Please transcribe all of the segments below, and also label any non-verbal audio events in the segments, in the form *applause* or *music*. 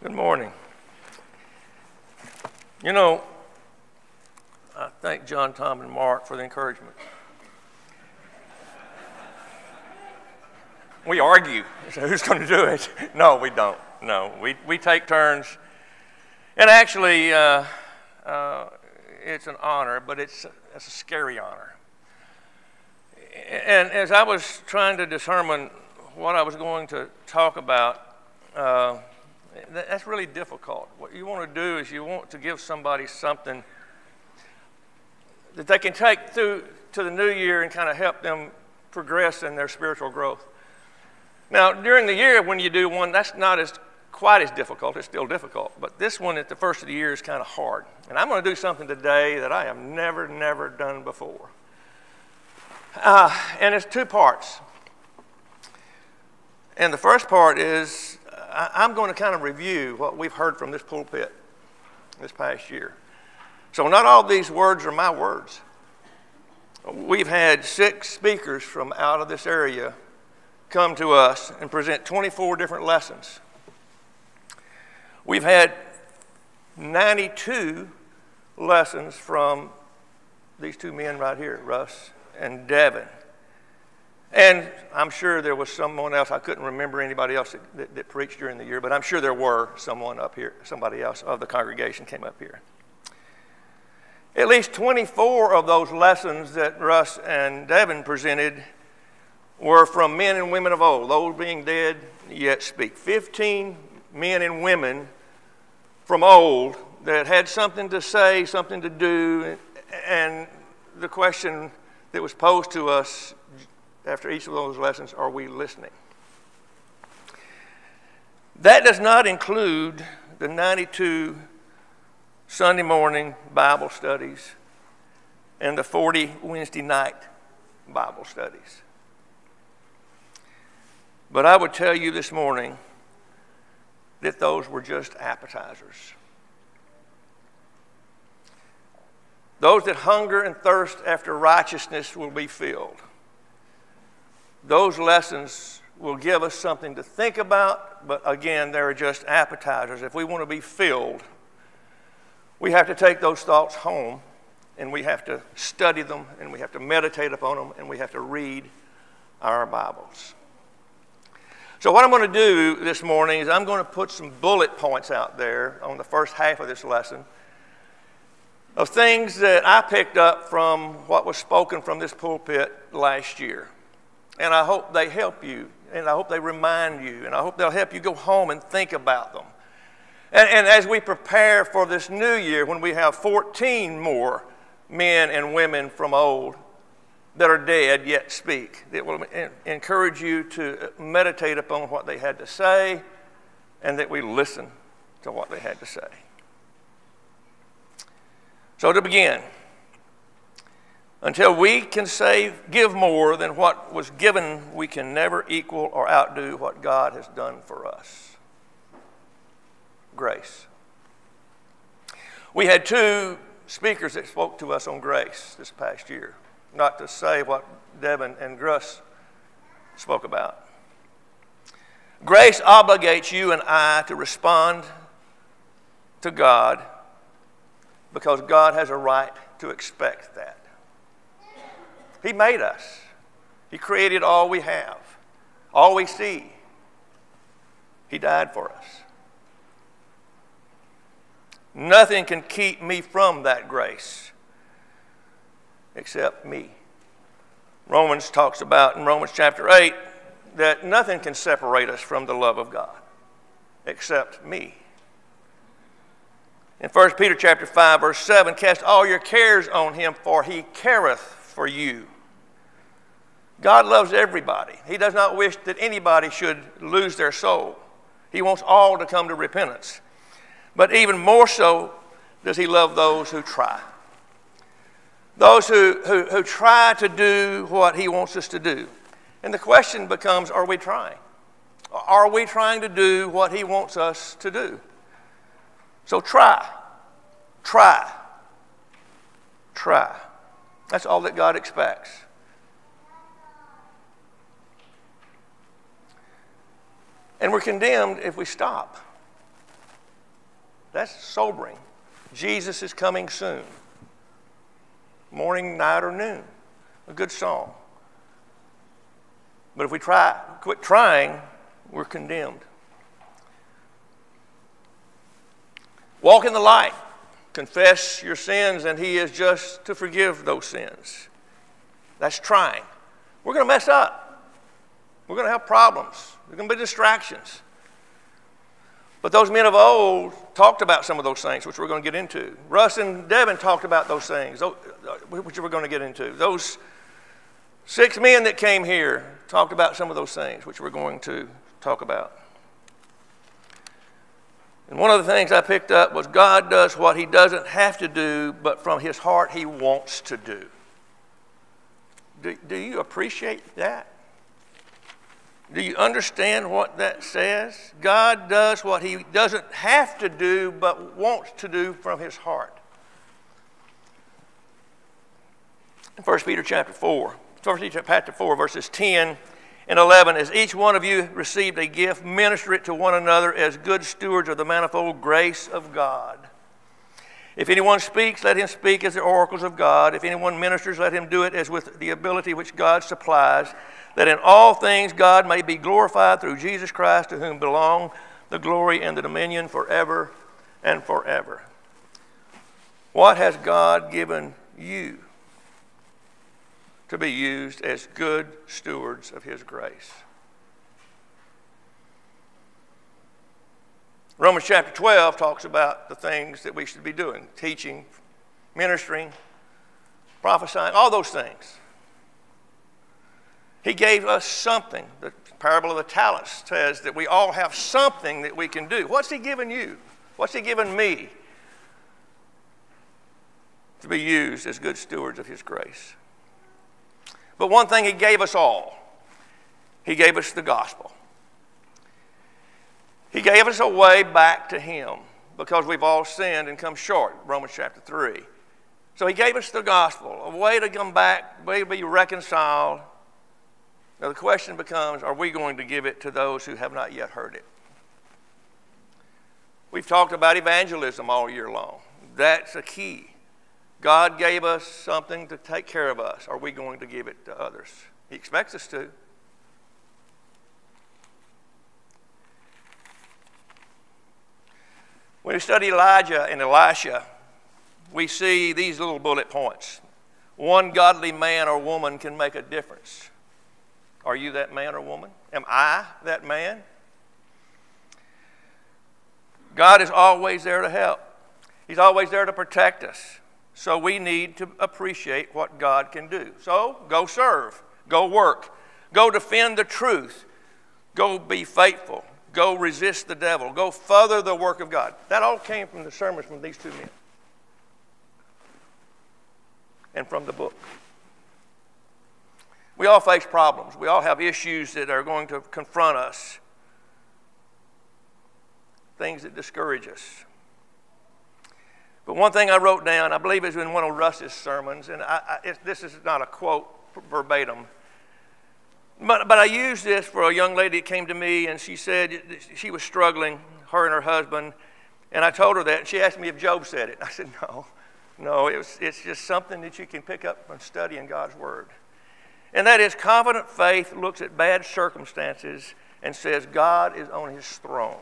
Good morning. You know, I thank John, Tom, and Mark for the encouragement. We argue. So who's going to do it? No, we don't. No, we, we take turns. And actually, uh, uh, it's an honor, but it's, it's a scary honor. And as I was trying to determine what I was going to talk about, uh, that's really difficult. What you want to do is you want to give somebody something that they can take through to the new year and kind of help them progress in their spiritual growth. Now, during the year when you do one, that's not as quite as difficult. It's still difficult. But this one at the first of the year is kind of hard. And I'm going to do something today that I have never, never done before. Uh, and it's two parts. And the first part is I, am going to kind of review what we've heard from this pulpit this past year. So, not all these words are my words. We've had six speakers from out of this area come to us and present 24 different lessons. We've had 92 lessons from these two men right here, Russ and Devin. And I'm sure there was someone else, I couldn't remember anybody else that, that, that, preached during the year, but I'm sure there were someone up here, somebody else of the congregation came up here. At least 24 of those lessons that Russ and Devin presented were from men and women of old, those being dead yet speak. 15 men and women from old that had something to say, something to do, and the question that was posed to us after each of those lessons are we listening? That does not include the 92 Sunday morning Bible studies and the 40 Wednesday night Bible studies. But I would tell you this morning that those were just appetizers. Those that hunger and thirst after righteousness will be filled those lessons will give us something to think about, but again, they're just appetizers. If we want to be filled, we have to take those thoughts home and we have to study them and we have to meditate upon them and we have to read our Bibles. So, what I'm going to do this morning is I'm going to put some bullet points out there on the first half of this lesson of things that I picked up from what was spoken from this pulpit last year. And I hope they help you. And I hope they remind you. And I hope they'll help you go home and think about them. And, and as we prepare for this new year, when we have 14 more men and women from old that are dead yet speak, that will encourage you to meditate upon what they had to say and that we listen to what they had to say. So, to begin, until we can save, give more than what was given, we can never equal or outdo what God has done for us. Grace. We had two speakers that spoke to us on grace this past year, not to say what Devin and Russ spoke about. Grace obligates you and I to respond to God because God has a right to expect that. He made us. He created all we have, all we see. He died for us. Nothing can keep me from that grace except me. Romans talks about in Romans chapter 8 that nothing can separate us from the love of God except me. In 1 Peter chapter 5 verse 7 cast all your cares on him for he careth for you. God loves everybody. He does not wish that anybody should lose their soul. He wants all to come to repentance. But even more so does He love those who try. Those who, who, who try to do what He wants us to do. And the question becomes are we trying? Are we trying to do what He wants us to do? So try. Try. Try. That's all that God expects. And we're condemned if we stop. That's sobering. Jesus is coming soon. Morning, night, or noon. A good song. But if we try, quit trying, we're condemned. Walk in the light. Confess your sins, and He is just to forgive those sins. That's trying. We're going to mess up. We're going to have problems. There's going to be distractions. But those men of old talked about some of those things, which we're going to get into. Russ and Devin talked about those things, uh, which we're going to get into. Those six men that came here talked about some of those things, which we're going to talk about. And one of the things I picked up was God does what he doesn't have to do, but from his heart he wants to do. Do, do you appreciate that? Do you understand what that says? God does what he doesn't have to do, but wants to do from his heart. 1 Peter chapter 4. 1 Peter chapter 4, verses 10 and 11. As each one of you received a gift, minister it to one another as good stewards of the manifold grace of God. If anyone speaks, let him speak as the oracles of God. If anyone ministers, let him do it as with the ability which God supplies that in all things God may be glorified through Jesus Christ, to whom belong the glory and the dominion forever and forever. What has God given you to be used as good stewards of His grace? Romans chapter 12 talks about the things that we should be doing teaching, ministering, prophesying, all those things. He gave us something. The parable of the talents says that we all have something that we can do. What's He given you? What's He given me? To be used as good stewards of His grace. But one thing He gave us all He gave us the gospel. He gave us a way back to Him because we've all sinned and come short, Romans chapter 3. So He gave us the gospel, a way to come back, way to be reconciled now, the question becomes are we going to give it to those who have not yet heard it? We've talked about evangelism all year long. That's a key. God gave us something to take care of us. Are we going to give it to others? He expects us to. When we study Elijah and Elisha, we see these little bullet points. One godly man or woman can make a difference. Are you that man or woman? Am I that man? God is always there to help, He's always there to protect us. So we need to appreciate what God can do. So go serve, go work, go defend the truth, go be faithful, go resist the devil, go further the work of God. That all came from the sermons from these two men and from the book. We all face problems. We all have issues that are going to confront us, things that discourage us. But one thing I wrote down, I believe it's in one of Russ's sermons, and I, I, this is not a quote verbatim, but, but I used this for a young lady that came to me, and she said she was struggling, her and her husband, and I told her that, and she asked me if Job said it. *laughs* I said, no, no, it was, it's just something that you can pick up from studying God's Word. And that is confident faith looks at bad circumstances and says, God is on his throne.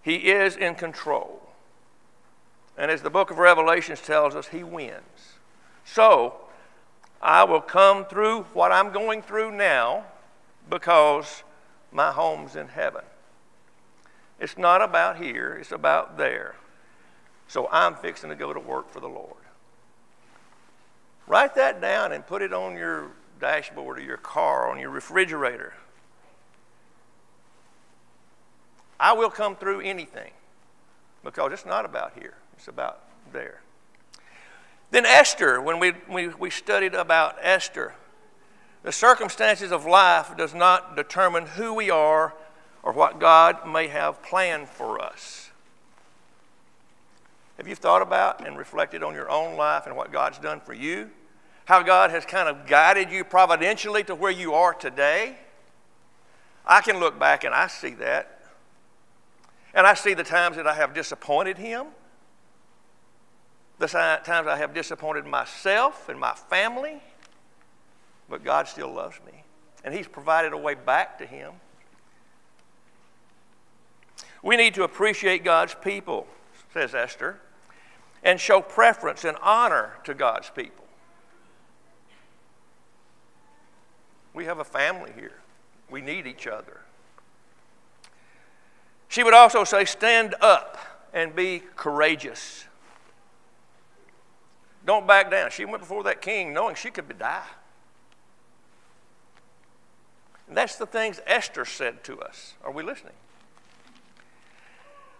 He is in control. And as the book of Revelations tells us, he wins. So, I will come through what I'm going through now because my home's in heaven. It's not about here, it's about there. So I'm fixing to go to work for the Lord. Write that down and put it on your dashboard of your car, on your refrigerator. I will come through anything because it's not about here, it's about there. Then Esther, when we, we, we studied about Esther, the circumstances of life does not determine who we are or what God may have planned for us. Have you thought about and reflected on your own life and what God's done for you? How God has kind of guided you providentially to where you are today? I can look back and I see that. And I see the times that I have disappointed him, the times I have disappointed myself and my family, but God still loves me. And he's provided a way back to him. We need to appreciate God's people, says Esther, and show preference and honor to God's people. We have a family here. We need each other. She would also say, Stand up and be courageous. Don't back down. She went before that king knowing she could die. And that's the things Esther said to us. Are we listening?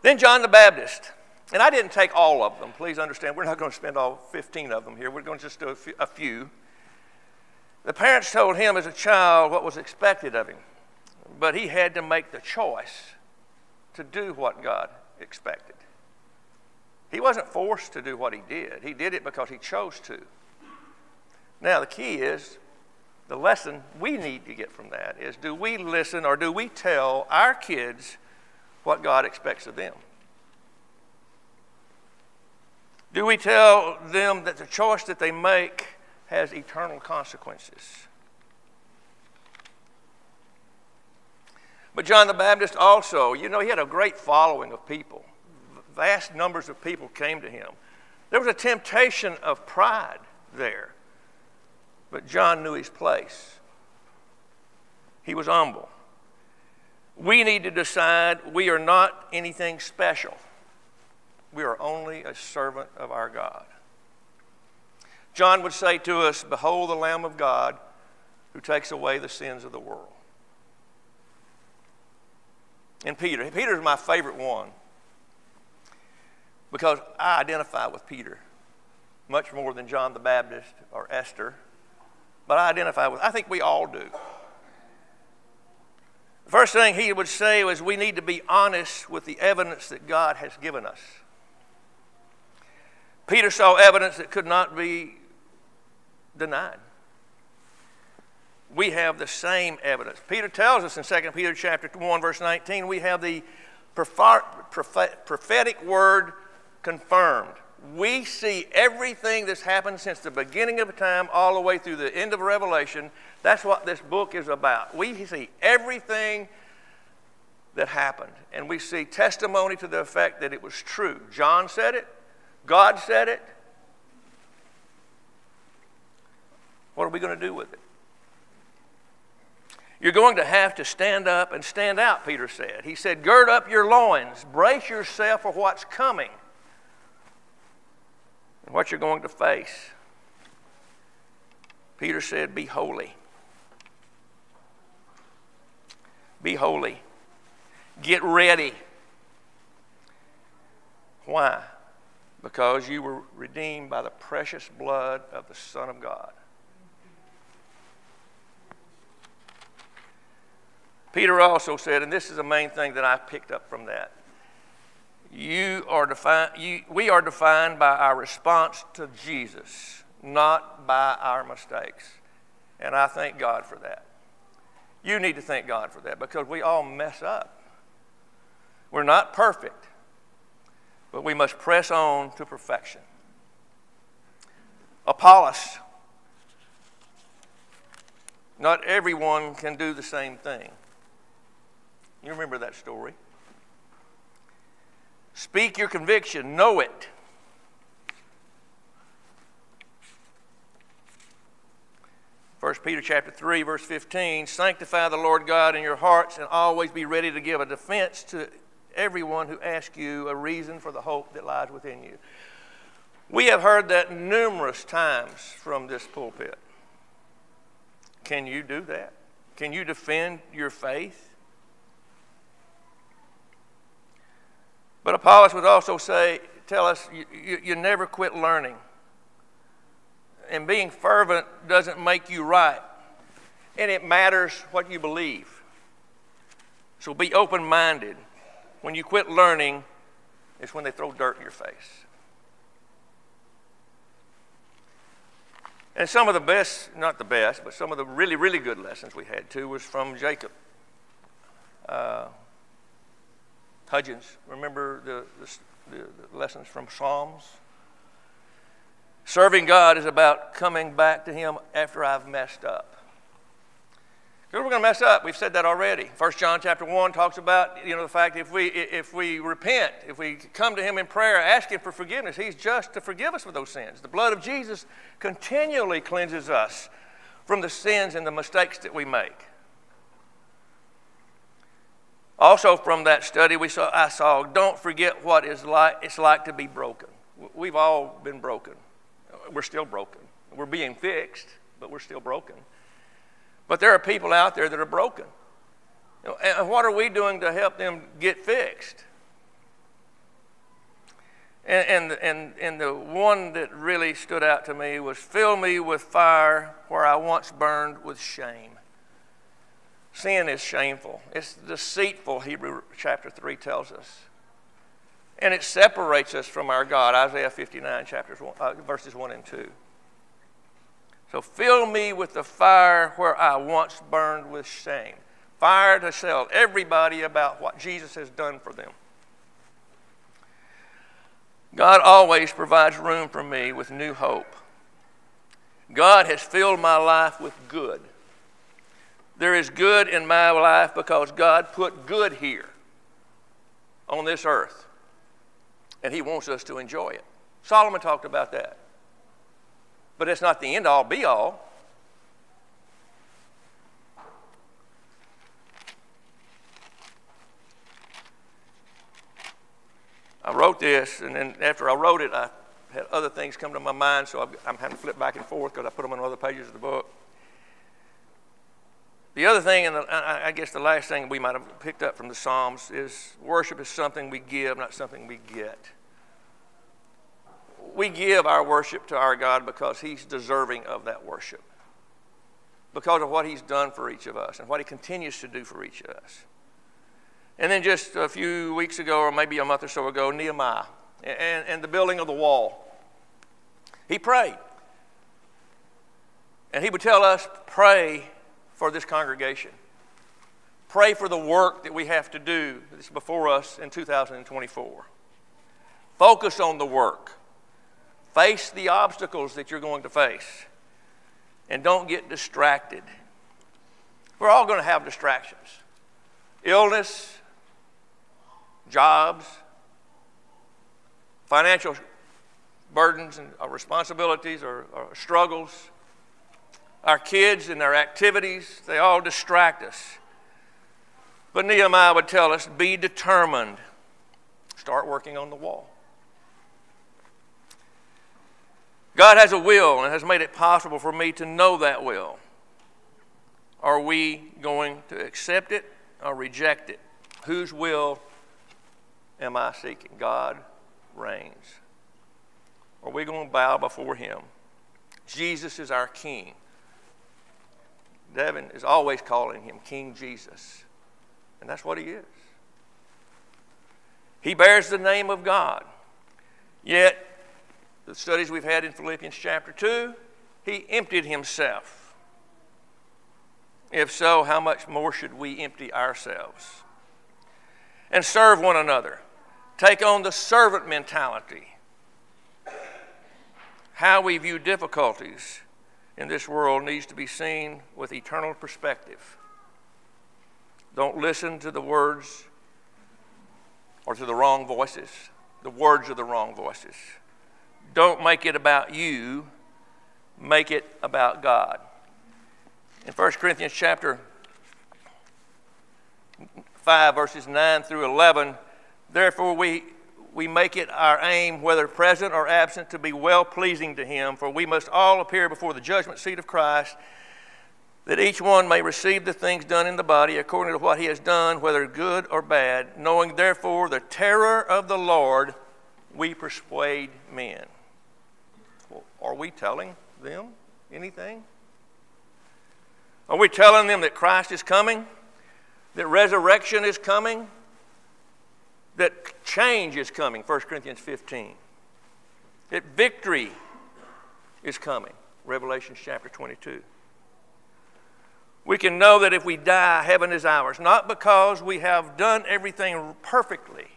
Then John the Baptist. And I didn't take all of them. Please understand, we're not going to spend all 15 of them here. We're going to just do a few. The parents told him as a child what was expected of him, but he had to make the choice to do what God expected. He wasn't forced to do what he did, he did it because he chose to. Now, the key is the lesson we need to get from that is do we listen or do we tell our kids what God expects of them? Do we tell them that the choice that they make has eternal consequences? But John the Baptist also, you know, he had a great following of people. Vast numbers of people came to him. There was a temptation of pride there. But John knew his place. He was humble. We need to decide we are not anything special. We are only a servant of our God. John would say to us, Behold the Lamb of God who takes away the sins of the world. And Peter, Peter is my favorite one because I identify with Peter much more than John the Baptist or Esther, but I identify with, I think we all do. The first thing he would say was we need to be honest with the evidence that God has given us. Peter saw evidence that could not be denied. We have the same evidence. Peter tells us in 2 Peter chapter 1 verse 19 we have the prophetic word confirmed. We see everything that's happened since the beginning of time all the way through the end of Revelation. That's what this book is about. We see everything that happened, and we see testimony to the effect that it was true. John said it, God said it. What are we going to do with it? You're going to have to stand up and stand out, Peter said. He said, Gird up your loins, brace yourself for what's coming what you're going to face. Peter said, Be holy. Be holy. Get ready. Why? Because you were redeemed by the precious blood of the Son of God. Peter also said, and this is the main thing that I picked up from that. You are defined, you, we are defined by our response to Jesus, not by our mistakes. And I thank God for that. You need to thank God for that because we all mess up. We're not perfect, but we must press on to perfection. Apollos. Not everyone can do the same thing. You remember that story. Speak your conviction, know it. First Peter chapter 3 verse 15 sanctify the Lord God in your hearts and always be ready to give a defense to everyone who asks you a reason for the hope that lies within you. We have heard that numerous times from this pulpit. Can you do that? Can you defend your faith? But Apollos would also say, tell us, you, you, you never quit learning. And being fervent doesn't make you right. And it matters what you believe. So be open minded. When you quit learning, it's when they throw dirt in your face. And some of the best, not the best, but some of the really, really good lessons we had too was from Jacob. Uh, Hudgens, remember the, the, the lessons from Psalms? Serving God is about coming back to Him after I've messed up. Because we're going to mess up. We've said that already. First John chapter 1 talks about, you know, the fact if we, if we repent, if we come to Him in prayer asking for forgiveness, He's just to forgive us for those sins. The blood of Jesus continually cleanses us from the sins and the mistakes that we make. Also, from that study, we saw, I saw, don't forget what is like, it's like to be broken. We've all been broken. We're still broken. We're being fixed, but we're still broken. But there are people out there that are broken. And what are we doing to help them get fixed? And, and, and, and the one that really stood out to me was fill me with fire where I once burned with shame. Sin is shameful, it's deceitful, Hebrew chapter 3 tells us. And it separates us from our God, Isaiah 59, chapters one, uh, verses 1 and 2. So fill me with the fire where I once burned with shame. Fire to tell everybody about what Jesus has done for them. God always provides room for me with new hope. God has filled my life with good. There is good in my life because God put good here on this earth. And He wants us to enjoy it. Solomon talked about that. But it's not the end all be all. I wrote this, and then after I wrote it, I had other things come to my mind, so I'm having to flip back and forth because I put them on other pages of the book. The other thing, and I guess the last thing we might have picked up from the Psalms, is worship is something we give, not something we get. We give our worship to our God because He's deserving of that worship, because of what He's done for each of us and what He continues to do for each of us. And then just a few weeks ago, or maybe a month or so ago, Nehemiah and, and the building of the wall. He prayed. And he would tell us, pray for this congregation. Pray for the work that we have to do that's before us in 2024. Focus on the work. Face the obstacles that you're going to face. And don't get distracted. We're all going to have distractions illness, jobs, financial burdens and uh, responsibilities or, or struggles our kids and their activities, they all distract us. But Nehemiah would tell us be determined, start working on the wall. God has a will and has made it possible for me to know that will. Are we going to accept it or reject it? Whose will am I seeking? God reigns. Are we going to bow before Him? Jesus is our King. Devin is always calling him King Jesus. And that's what he is. He bears the name of God. Yet, the studies we've had in Philippians chapter 2, he emptied himself. If so, how much more should we empty ourselves? And serve one another. Take on the servant mentality. How we view difficulties in this world needs to be seen with eternal perspective. Don't listen to the words or to the wrong voices. The words are the wrong voices. Don't make it about you, make it about God. In 1 Corinthians chapter 5, verses 9 through 11, therefore we we make it our aim, whether present or absent, to be well pleasing to Him, for we must all appear before the judgment seat of Christ, that each one may receive the things done in the body according to what he has done, whether good or bad, knowing therefore the terror of the Lord, we persuade men. Well, are we telling them anything? Are we telling them that Christ is coming? That resurrection is coming? That change is coming, 1 Corinthians 15. That victory is coming, Revelation chapter 22. We can know that if we die, heaven is ours, not because we have done everything perfectly,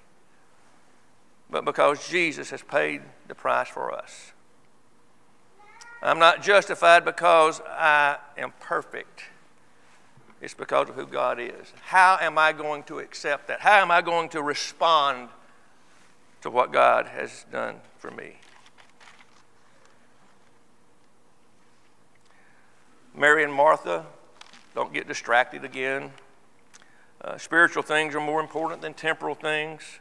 but because Jesus has paid the price for us. I'm not justified because I am perfect. It's because of who God is. How am I going to accept that? How am I going to respond to what God has done for me? Mary and Martha, don't get distracted again. Uh, spiritual things are more important than temporal things.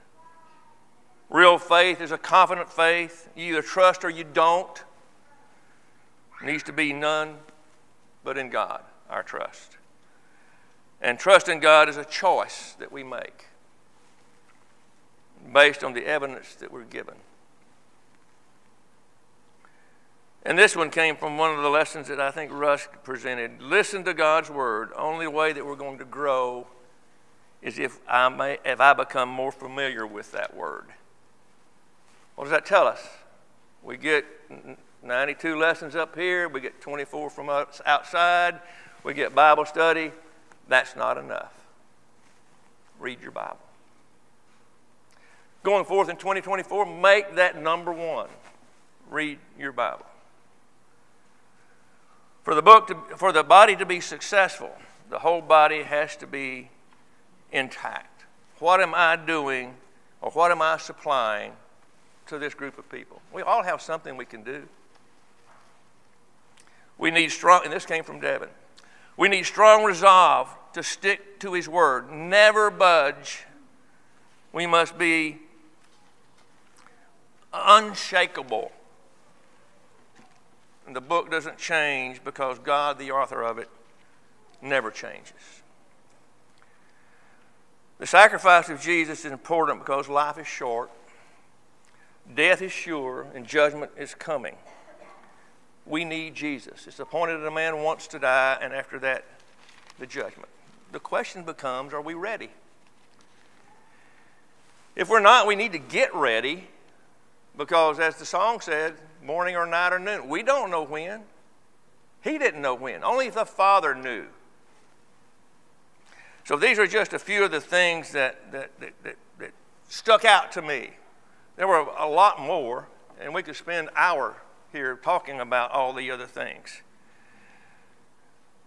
Real faith is a confident faith. You either trust or you don't. It needs to be none but in God, our trust. And trust in God is a choice that we make based on the evidence that we're given. And this one came from one of the lessons that I think Russ presented. Listen to God's word. Only way that we're going to grow is if I, may, if I become more familiar with that word. What does that tell us? We get 92 lessons up here, we get 24 from us outside, we get Bible study. That's not enough. Read your Bible. Going forth in 2024, make that number one. Read your Bible. For the, book to, for the body to be successful, the whole body has to be intact. What am I doing or what am I supplying to this group of people? We all have something we can do. We need strong, and this came from Devin. We need strong resolve to stick to his word, never budge. We must be unshakable and the book doesn't change because God, the author of it, never changes. The sacrifice of Jesus is important because life is short, death is sure, and judgment is coming. We need Jesus. It's appointed that a man wants to die, and after that, the judgment. The question becomes are we ready? If we're not, we need to get ready because, as the song said, morning or night or noon, we don't know when. He didn't know when. Only the Father knew. So these are just a few of the things that, that, that, that, that stuck out to me. There were a lot more, and we could spend hour here talking about all the other things.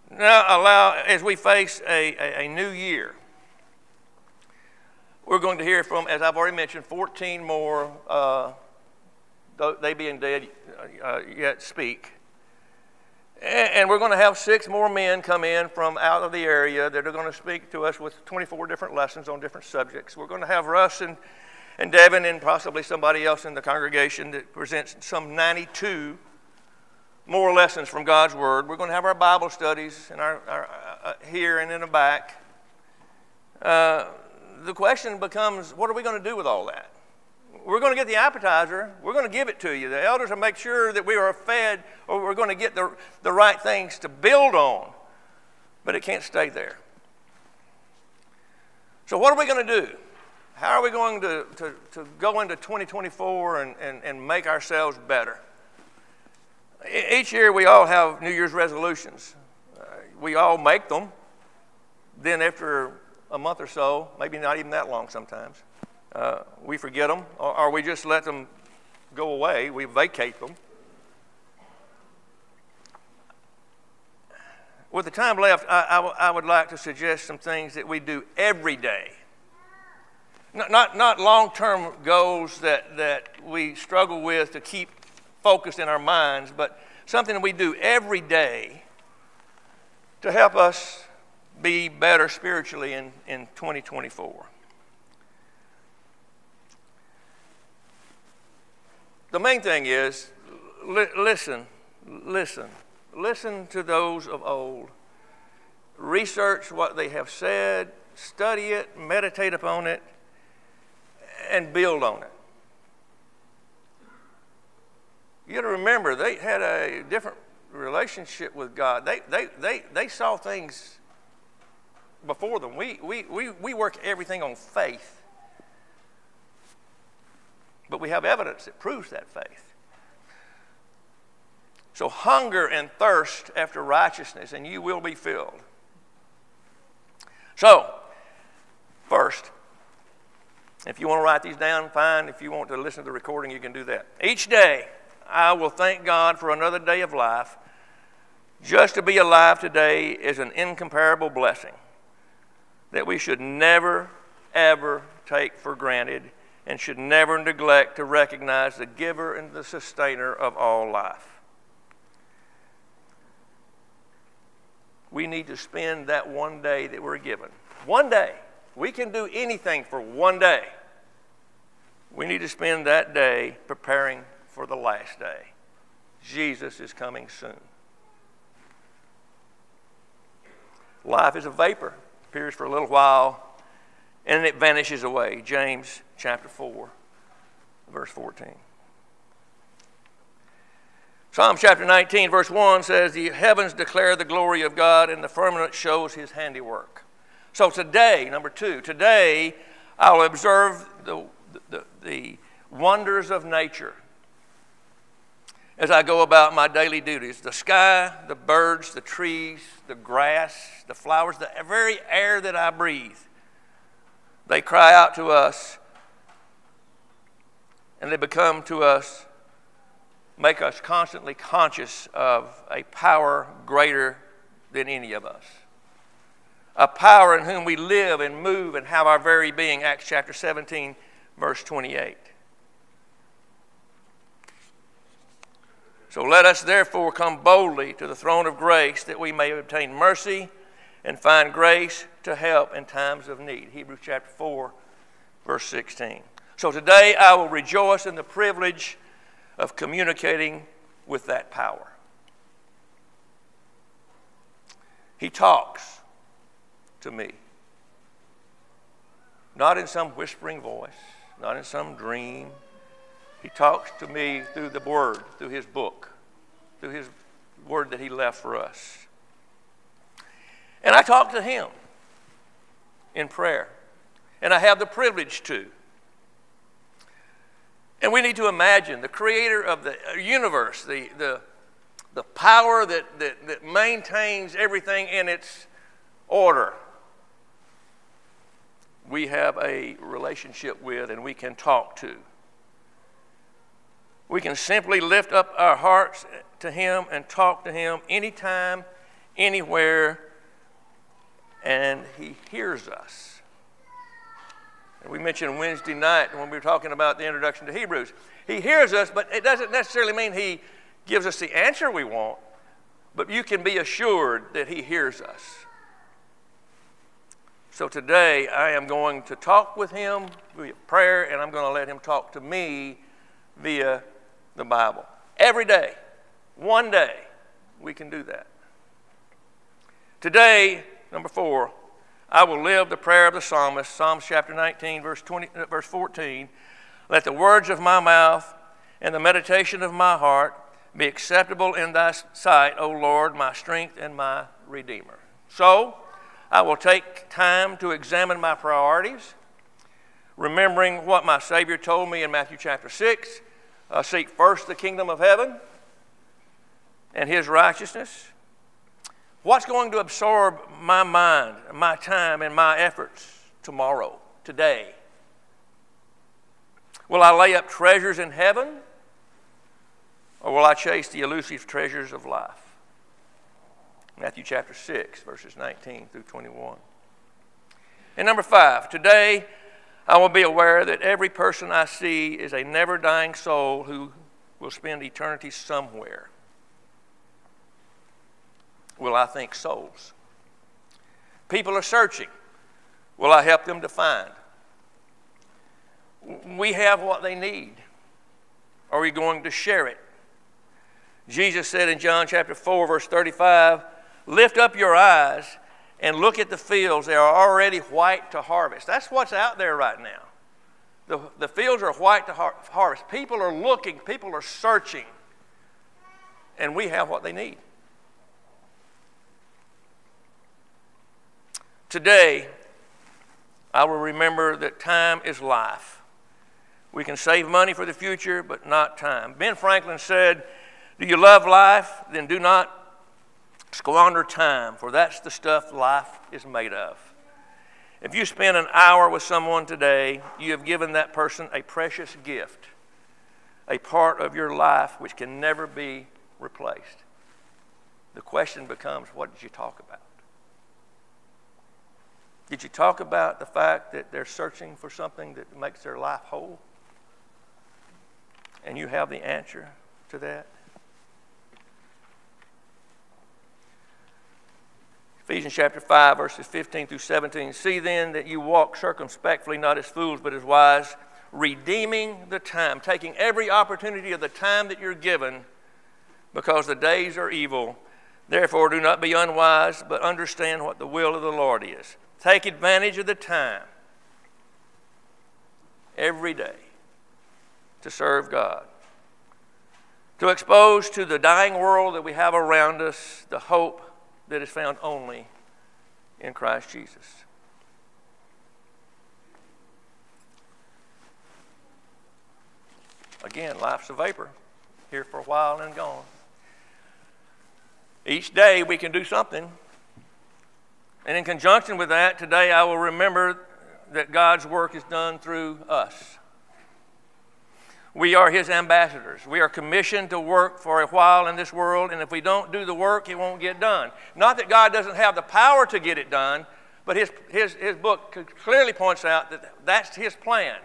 Now, allow as we face a, a, a new year, we're going to hear from, as I've already mentioned, 14 more. Uh, they being dead uh, yet speak. And we're going to have six more men come in from out of the area that are going to speak to us with 24 different lessons on different subjects. We're going to have Russ and, and Devin and possibly somebody else in the congregation that presents some 92 more lessons from God's Word. We're going to have our Bible studies in our, our uh, here and in the back. Uh, the question becomes what are we going to do with all that? we're going to get the appetizer. We're going to give it to you. The elders will make sure that we are fed or we're going to get the, the right things to build on. But it can't stay there. So, what are we going to do? How are we going to, to, to go into 2024 and, and, and make ourselves better? Each year we all have New Year's resolutions. Uh, we all make them. Then, after a month or so, maybe not even that long sometimes, uh, we forget them, or, or we just let them go away. We vacate them. With the time left, I, I, I would like to suggest some things that we do every day. Not, not, not long term goals that, that we struggle with to keep focused in our minds, but something that we do every day to help us be better spiritually in, in 2024. the main thing is li- listen, listen, listen to those of old. Research what they have said, study it, meditate upon it, and build on it. You got to remember, they had a different relationship with God. They, they, they, they saw things before them. We, we, we, we work everything on faith. But we have evidence that proves that faith. So hunger and thirst after righteousness, and you will be filled. So, first, if you want to write these down, fine. If you want to listen to the recording, you can do that. Each day, I will thank God for another day of life. Just to be alive today is an incomparable blessing that we should never, ever take for granted and should never neglect to recognize the giver and the sustainer of all life. We need to spend that one day that we're given. One day. We can do anything for one day. We need to spend that day preparing for the last day. Jesus is coming soon. Life is a vapor, appears for a little while, and it vanishes away. James chapter 4, verse 14. Psalm chapter 19, verse 1 says, The heavens declare the glory of God, and the firmament shows his handiwork. So today, number two, today I will observe the, the, the wonders of nature as I go about my daily duties the sky, the birds, the trees, the grass, the flowers, the very air that I breathe. They cry out to us and they become to us, make us constantly conscious of a power greater than any of us. A power in whom we live and move and have our very being. Acts chapter 17, verse 28. So let us therefore come boldly to the throne of grace that we may obtain mercy and find grace to help in times of need. Hebrews chapter 4, verse 16. So today I will rejoice in the privilege of communicating with that power. He talks to me, not in some whispering voice, not in some dream. He talks to me through the Word, through His book, through His Word that He left for us. And I talk to Him in prayer. And I have the privilege to. And we need to imagine the creator of the uh, universe, the, the, the power that, that, that maintains everything in its order. We have a relationship with and we can talk to. We can simply lift up our hearts to Him and talk to Him anytime, anywhere, and He hears us. And we mentioned Wednesday night when we were talking about the introduction to Hebrews. He hears us, but it doesn't necessarily mean He gives us the answer we want, but you can be assured that He hears us. So today I am going to talk with Him via prayer, and I'm going to let Him talk to me via the Bible. Every day, one day, we can do that. Today, number four, I will live the prayer of the psalmist, Psalms chapter 19, verse, 20, uh, verse 14. Let the words of my mouth and the meditation of my heart be acceptable in thy sight, O Lord, my strength and my redeemer. So, I will take time to examine my priorities, remembering what my Savior told me in Matthew chapter 6 uh, seek first the kingdom of heaven and his righteousness. What's going to absorb my mind, my time, and my efforts tomorrow, today? Will I lay up treasures in heaven or will I chase the elusive treasures of life? Matthew chapter 6, verses 19 through 21. And number five, today I will be aware that every person I see is a never dying soul who will spend eternity somewhere. Will I think souls? People are searching. Will I help them to find? We have what they need. Are we going to share it? Jesus said in John chapter 4, verse 35, Lift up your eyes and look at the fields. They are already white to harvest. That's what's out there right now. The, the fields are white to har- harvest. People are looking, people are searching, and we have what they need. Today, I will remember that time is life. We can save money for the future, but not time. Ben Franklin said, Do you love life? Then do not squander time, for that's the stuff life is made of. If you spend an hour with someone today, you have given that person a precious gift, a part of your life which can never be replaced. The question becomes what did you talk about? Did you talk about the fact that they're searching for something that makes their life whole? And you have the answer to that? Ephesians chapter 5, verses 15 through 17. See then that you walk circumspectly, not as fools, but as wise, redeeming the time, taking every opportunity of the time that you're given, because the days are evil. Therefore, do not be unwise, but understand what the will of the Lord is. Take advantage of the time every day to serve God, to expose to the dying world that we have around us the hope that is found only in Christ Jesus. Again, life's a vapor, here for a while and gone. Each day we can do something. And in conjunction with that, today I will remember that God's work is done through us. We are his ambassadors. We are commissioned to work for a while in this world, and if we don't do the work, it won't get done. Not that God doesn't have the power to get it done, but his, his, his book clearly points out that that's his plan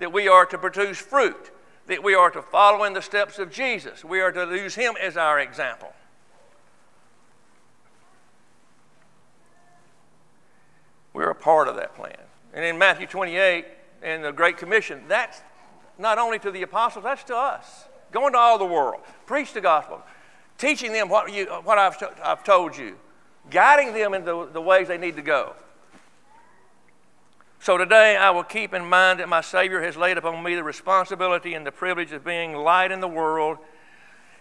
that we are to produce fruit, that we are to follow in the steps of Jesus. We are to use him as our example. We're a part of that plan. And in Matthew 28, in the Great Commission, that's not only to the apostles, that's to us. Going to all the world, preach the gospel, teaching them what, you, what I've, I've told you, guiding them in the, the ways they need to go. So today I will keep in mind that my Savior has laid upon me the responsibility and the privilege of being light in the world,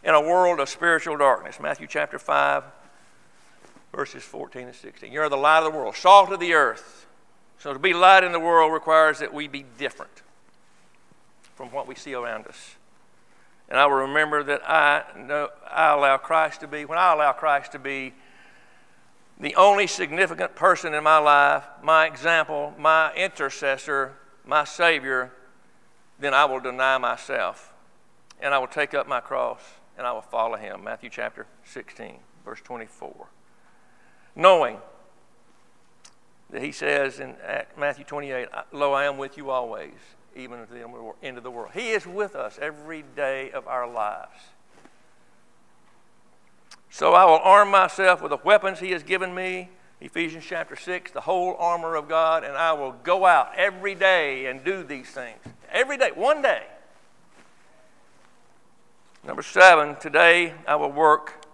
in a world of spiritual darkness. Matthew chapter 5, verses 14 and 16. You're the light of the world, salt of the earth. So to be light in the world requires that we be different from what we see around us. And I will remember that I, know, I allow Christ to be, when I allow Christ to be the only significant person in my life, my example, my intercessor, my Savior, then I will deny myself and I will take up my cross and I will follow him. Matthew chapter 16, verse 24. Knowing that he says in Matthew 28, Lo, I am with you always even to the end of the world. He is with us every day of our lives. So I will arm myself with the weapons He has given me, Ephesians chapter 6, the whole armor of God, and I will go out every day and do these things. Every day, one day. Number seven, today I will work,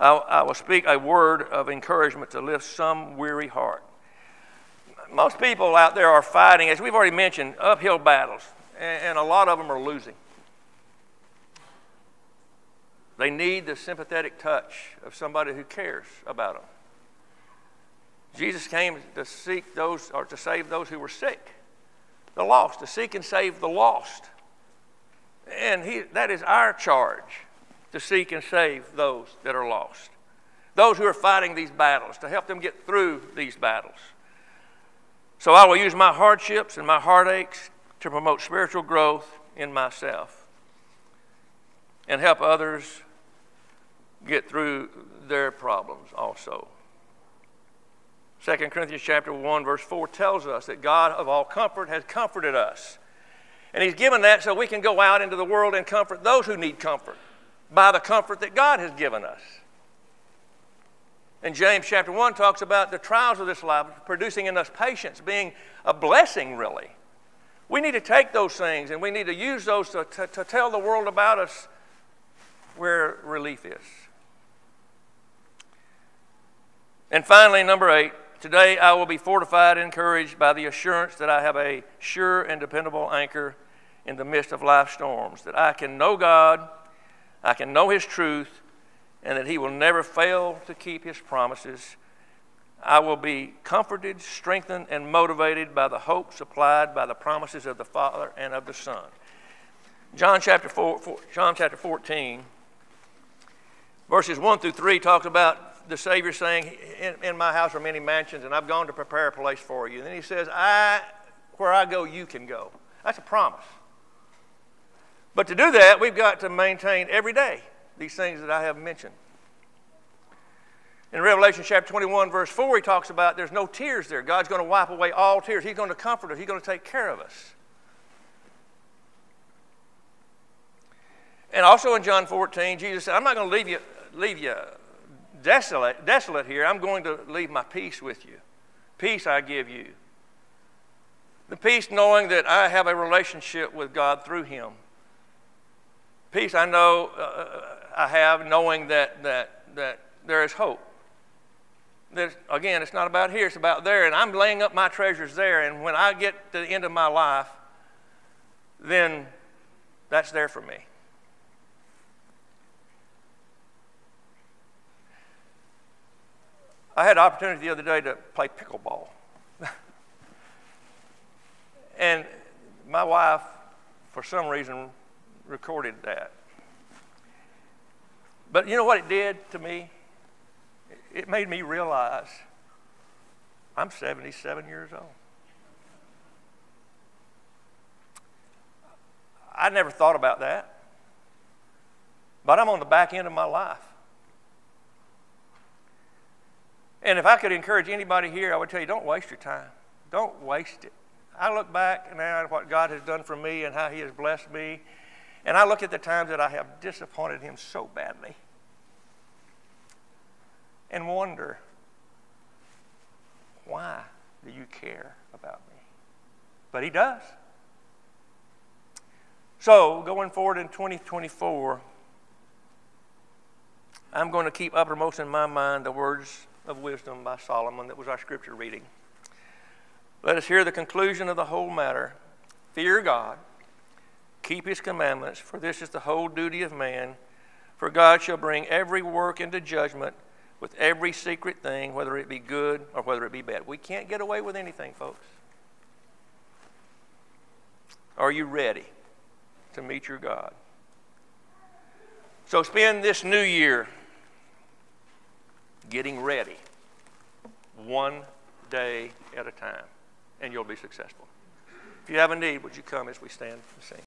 I, I will speak a word of encouragement to lift some weary heart most people out there are fighting, as we've already mentioned, uphill battles, and a lot of them are losing. They need the sympathetic touch of somebody who cares about them. Jesus came to seek those, or to save those who were sick, the lost, to seek and save the lost. And he, that is our charge to seek and save those that are lost, those who are fighting these battles, to help them get through these battles. So I will use my hardships and my heartaches to promote spiritual growth in myself and help others get through their problems also. 2 Corinthians chapter 1 verse 4 tells us that God of all comfort has comforted us. And he's given that so we can go out into the world and comfort those who need comfort by the comfort that God has given us. And James chapter 1 talks about the trials of this life producing in us patience, being a blessing, really. We need to take those things and we need to use those to, to, to tell the world about us where relief is. And finally, number eight, today I will be fortified and encouraged by the assurance that I have a sure and dependable anchor in the midst of life storms, that I can know God, I can know His truth, and that He will never fail to keep His promises. I will be comforted, strengthened, and motivated by the hope supplied by the promises of the Father and of the Son. John chapter, four, four, John chapter 14, verses 1 through 3 talks about the Savior saying, in, in my house are many mansions, and I've gone to prepare a place for you. And then he says, I, where I go, you can go. That's a promise. But to do that, we've got to maintain every day these things that I have mentioned. In Revelation chapter 21, verse 4, he talks about there's no tears there. God's going to wipe away all tears. He's going to comfort us, He's going to take care of us. And also in John 14, Jesus said, I'm not going to leave you, leave you desolate, desolate here. I'm going to leave my peace with you. Peace I give you. The peace knowing that I have a relationship with God through Him. Peace I know uh, I have knowing that, that, that there is hope. That, again, it's not about here, it's about there. And I'm laying up my treasures there. And when I get to the end of my life, then that's there for me. I had an opportunity the other day to play pickleball. *laughs* and my wife, for some reason, recorded that. But you know what it did to me? It made me realize I'm 77 years old. I never thought about that. But I'm on the back end of my life. And if I could encourage anybody here, I would tell you don't waste your time. Don't waste it. I look back now at what God has done for me and how He has blessed me, and I look at the times that I have disappointed Him so badly and wonder why do you care about me? But He does. So, going forward in 2024, I'm going to keep uppermost in my mind the words of wisdom by Solomon that was our scripture reading. Let us hear the conclusion of the whole matter. Fear God, keep his commandments, for this is the whole duty of man. For God shall bring every work into judgment with every secret thing, whether it be good or whether it be bad. We can't get away with anything, folks. Are you ready to meet your God? So spend this new year getting ready one day at a time, and you'll be successful. If you have a need, would you come as we stand and sing?